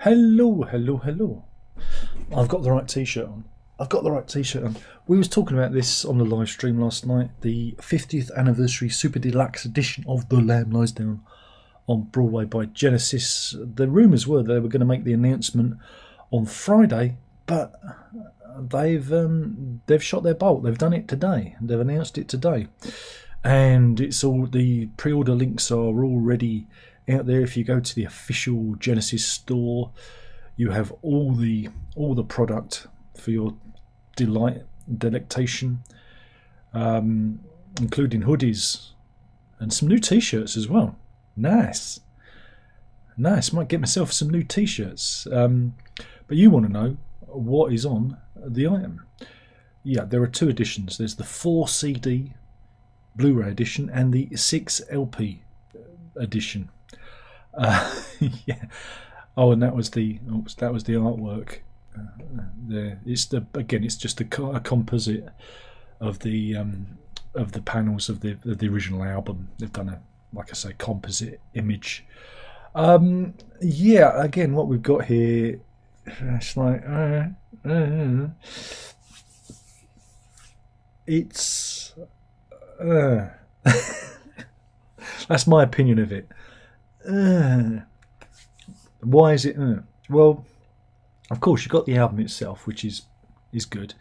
Hello, hello, hello. I've got the right t-shirt on. I've got the right t-shirt on. We was talking about this on the live stream last night. The 50th anniversary super deluxe edition of The Lamb Lies Down on Broadway by Genesis. The rumours were they were going to make the announcement on Friday, but they've um, they've shot their bolt. They've done it today. They've announced it today, and it's all the pre-order links are already out there. If you go to the official Genesis store, you have all the all the product for your delight delectation, um, including hoodies and some new T-shirts as well. Nice, nice. Might get myself some new T-shirts. Um, but you want to know what is on the item? Yeah, there are two editions. There's the four CD Blu-ray edition and the six LP edition. Uh, yeah. Oh, and that was the that was the artwork. Uh, there, it's the again, it's just a, a composite of the um, of the panels of the of the original album. They've done a like I say composite image. Um, yeah, again, what we've got here, it's like uh, uh, it's uh, that's my opinion of it. Uh, why is it? Uh? Well, of course, you've got the album itself, which is is good,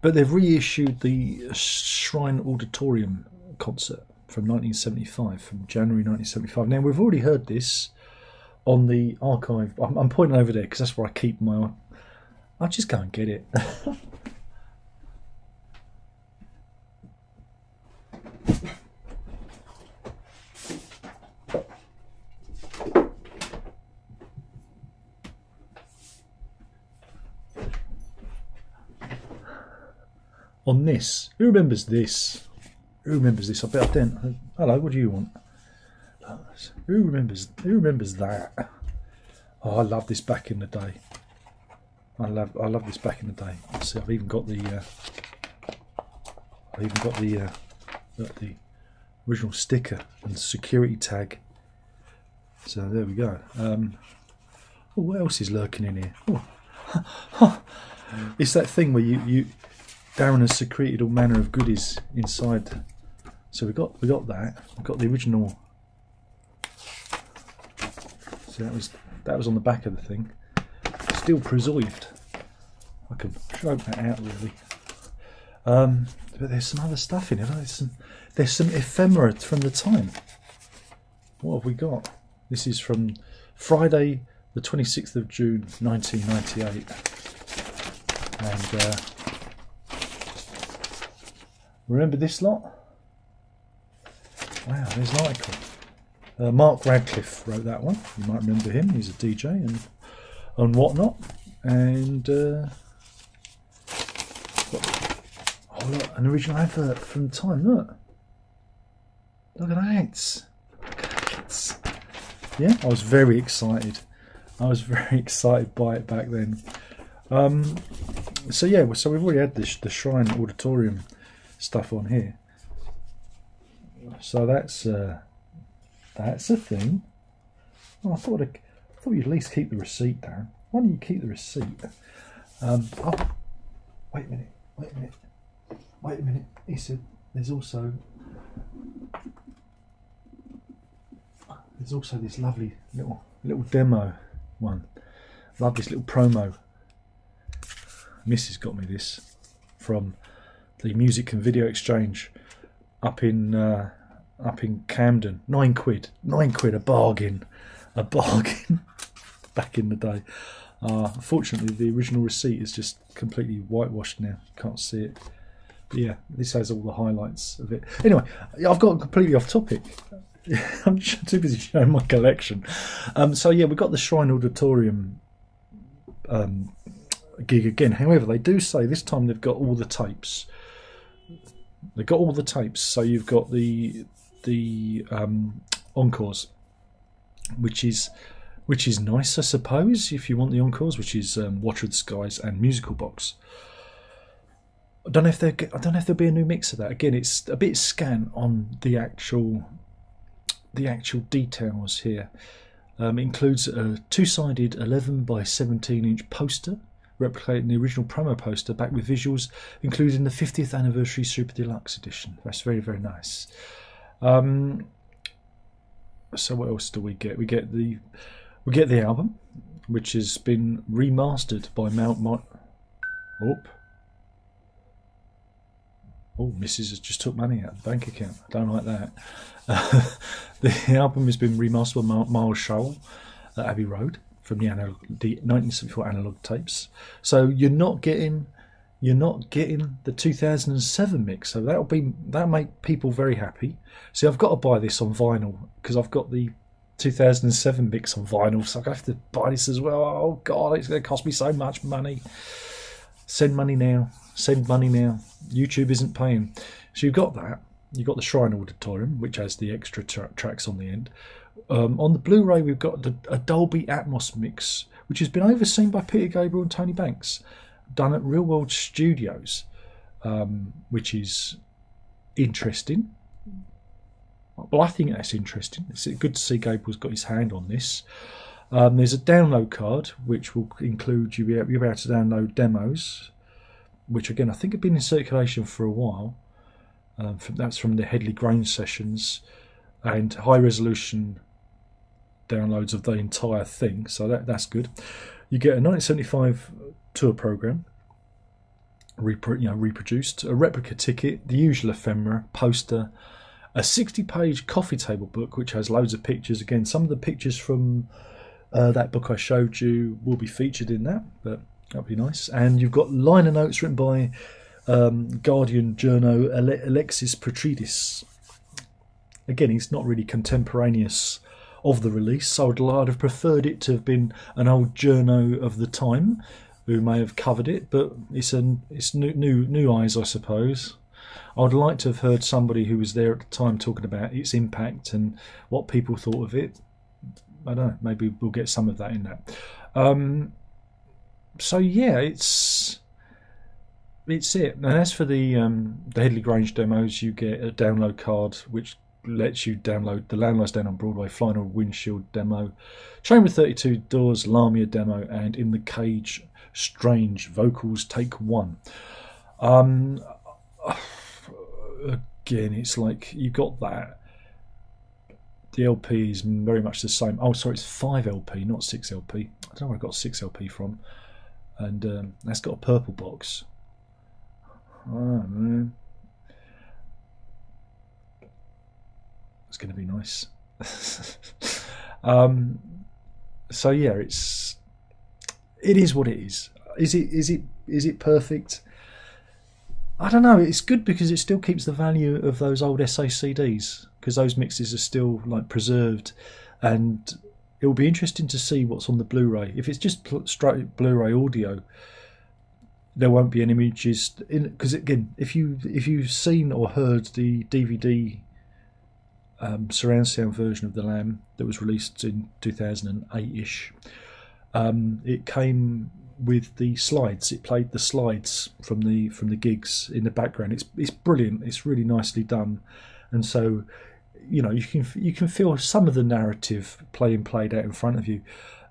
but they've reissued the Shrine Auditorium concert from 1975, from January 1975. Now we've already heard this on the archive. I'm, I'm pointing over there because that's where I keep my. I'll just go and get it. on this. Who remembers this? Who remembers this? I bet I didn't. Hello, what do you want? Who remembers? Who remembers that? Oh, I love this back in the day. I love, I love this back in the day. See, I've even got the, uh, I've even got the, uh, the original sticker and security tag. So there we go. Um, oh, what else is lurking in here? Oh. it's that thing where you, you Darren has secreted all manner of goodies inside. So we got we got that. We got the original. So that was that was on the back of the thing. Still preserved. I can stroke that out really. Um, but there's some other stuff in it. There's some there's some ephemera from the time. What have we got? This is from Friday, the 26th of June, 1998, and. Uh, Remember this lot? Wow, there's article. Uh, Mark Radcliffe wrote that one. You might remember him. He's a DJ and and whatnot. And uh, oh look, an original advert from time. Look, look at that. Look at that. Yeah, I was very excited. I was very excited by it back then. Um, so yeah, so we've already had this the Shrine Auditorium stuff on here. So that's uh, that's a thing. Oh, I thought I, thought you'd at least keep the receipt down. Why don't you keep the receipt? Um, oh, wait a minute. Wait a minute. Wait a minute. He said there's also there's also this lovely little little demo one. Love this little promo. Mrs. got me this from the Music and Video Exchange up in uh, up in Camden. Nine quid, nine quid, a bargain, a bargain. Back in the day. Uh, unfortunately, the original receipt is just completely whitewashed now. Can't see it. But yeah, this has all the highlights of it. Anyway, I've got completely off topic. I'm too busy showing my collection. Um, so yeah, we've got the Shrine Auditorium um, gig again. However, they do say this time they've got all the tapes. They've got all the tapes, so you've got the the um, encores, which is which is nice, I suppose, if you want the encores, which is um, Watcher of the Skies and Musical Box. I don't know if there. I don't know if there'll be a new mix of that. Again, it's a bit scant on the actual the actual details here. Um, includes a two-sided 11 by 17 inch poster replicating the original promo poster back with visuals, including the 50th anniversary Super Deluxe edition. That's very very nice. Um, so what else do we get? We get the we get the album, which has been remastered by Mount. Mo- oh, oh, Mrs. has just took money out of the bank account. I don't like that. Uh, the album has been remastered by Miles Showell at Abbey Road from the, analog, the 1974 analog tapes. So you're not getting you're not getting the 2007 mix. So that'll be that'll make people very happy. See, I've got to buy this on vinyl because I've got the 2007 mix on vinyl, so I have to buy this as well. Oh God, it's going to cost me so much money. Send money now. Send money now. YouTube isn't paying. So you've got that. You've got the Shrine Auditorium, which has the extra tra- tracks on the end. Um, on the Blu-ray, we've got the, a Dolby Atmos mix, which has been overseen by Peter Gabriel and Tony Banks, done at Real World Studios, um, which is interesting. Well, I think that's interesting. It's good to see Gabriel's got his hand on this. Um, there's a download card which will include you will be able to download demos, which again I think have been in circulation for a while. Um, from, that's from the Headley Grange sessions and high resolution downloads of the entire thing. So that that's good. You get a 1975 tour program, repro- you know, reproduced, a replica ticket, the usual ephemera, poster, a 60-page coffee table book which has loads of pictures. Again, some of the pictures from uh, that book I showed you will be featured in that, but that'd be nice. And you've got liner notes written by um, Guardian journo Alexis Petridis. Again, he's not really contemporaneous of the release. I would I'd have preferred it to have been an old journo of the time who may have covered it, but it's an it's new new new eyes, I suppose. I would like to have heard somebody who was there at the time talking about its impact and what people thought of it. I don't know. Maybe we'll get some of that in that. Um, so yeah, it's it's it. And as for the um, the Headley Grange demos, you get a download card which lets you download the Lamb Lies Down on Broadway, Fly on a Windshield demo, with 32 Doors Lamia demo, and In the Cage Strange Vocals Take One. Um, again, it's like you got that. The LP is very much the same. Oh, sorry, it's 5 LP, not 6 LP. I don't know where I got 6 LP from. And um, that's got a purple box. Oh, going to be nice. um, so yeah, it's it is what it is. Is it is it is it perfect? I don't know. It's good because it still keeps the value of those old SACDs because those mixes are still like preserved, and it will be interesting to see what's on the Blu-ray. If it's just straight Blu-ray audio, there won't be any images because again, if you if you've seen or heard the DVD um, surround sound version of the Lamb that was released in 2008ish, um, it came with the slides. It played the slides from the from the gigs in the background. It's it's brilliant. It's really nicely done, and so you know you can you can feel some of the narrative playing played out in front of you.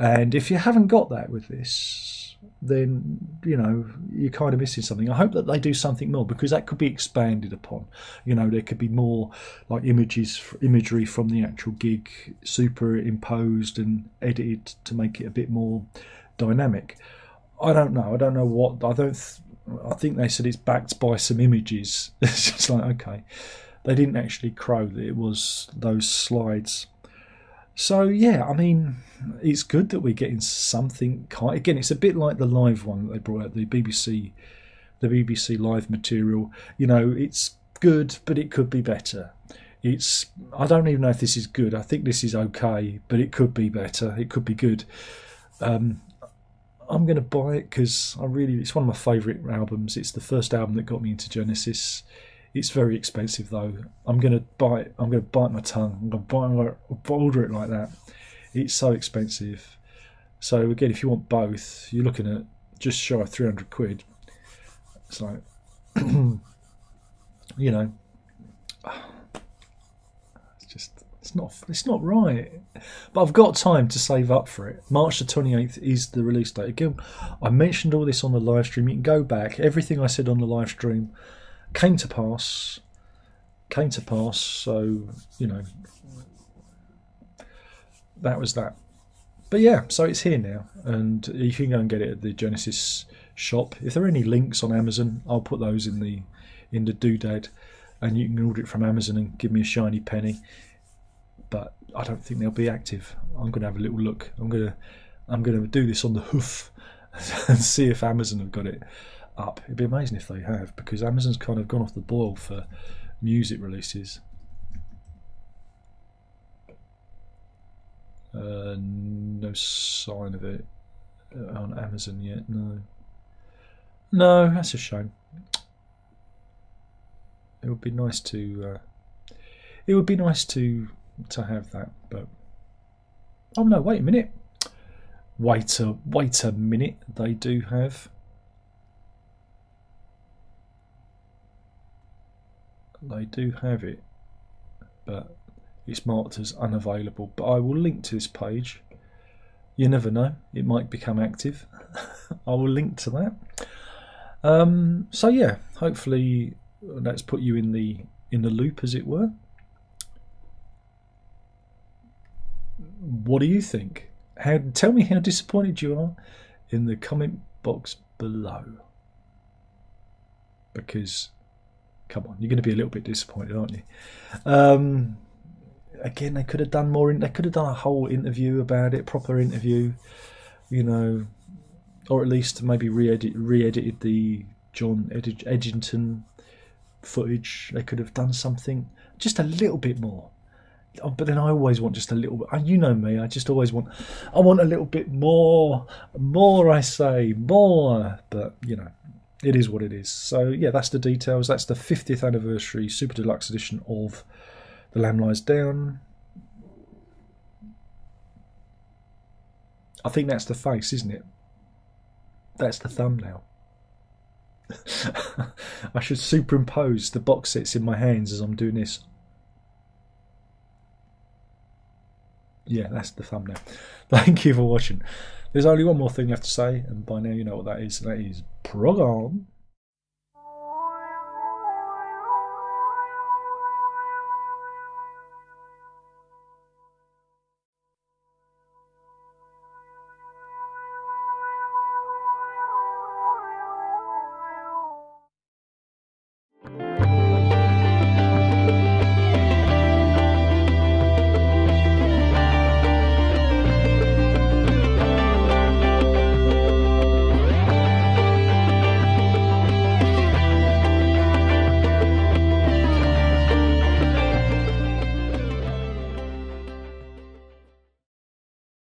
And if you haven't got that with this, then you know you're kind of missing something. I hope that they do something more because that could be expanded upon. You know, there could be more like images, imagery from the actual gig superimposed and edited to make it a bit more dynamic. I don't know. I don't know what. I don't. Th- I think they said it's backed by some images. it's just like okay, they didn't actually crow that it was those slides. So yeah, I mean, it's good that we're getting something. Kind again, it's a bit like the live one that they brought out, the BBC, the BBC live material. You know, it's good, but it could be better. It's I don't even know if this is good. I think this is okay, but it could be better. It could be good. Um, I'm going to buy it because I really it's one of my favourite albums. It's the first album that got me into Genesis. It's very expensive though. I'm going to bite. I'm to bite my tongue. I'm I'm going to order it like that. It's so expensive. So again, if you want both, you're looking at just shy of 300 quid. It's like, you know, it's just It's not. It's not right. But I've got time to save up for it. March the twenty eighth is the release date. Again, I mentioned all this on the live stream. You can go back. Everything I said on the live stream came to pass. Came to pass. So you know, that was that. But yeah, so it's here now, and you can go and get it at the Genesis shop. If there are any links on Amazon, I'll put those in the in the doodad, and you can order it from Amazon and give me a shiny penny but I don't think they'll be active. I'm going to have a little look. I'm going to I'm going to do this on the hoof and see if Amazon have got it up. It'd be amazing if they have because Amazon's kind of gone off the boil for music releases. Uh, no sign of it on Amazon yet. No. No, that's a shame. It would be nice to. Uh, it would be nice to to have that. But oh no, wait a minute. Wait a wait a minute. They do have. They do have it, but it's marked as unavailable. But I will link to this page. You never know; it might become active. I will link to that. Um, so yeah, hopefully that's put you in the in the loop, as it were. what do you think? How tell me how disappointed you are in the comment box below. Because come on, you're going to be a little bit disappointed, aren't you? Um, again, they could have done more. They could have done a whole interview about it, proper interview, you know, or at least maybe re-edit, re-edited the John Edginton footage. They could have done something just a little bit more. Oh, but then I always want just a little bit. You know me. I just always want. I want a little bit more, more. I say more, but you know, it is what it is. So yeah, that's the details. That's the 50th anniversary super deluxe edition of The Lamb Lies Down. I think that's the face, isn't it? That's the thumbnail. I should superimpose the box sets in my hands as I'm doing this yeah, that's the thumbnail. Thank you for watching. There's only one more thing left to say, and by now you know what that is. That is prog on.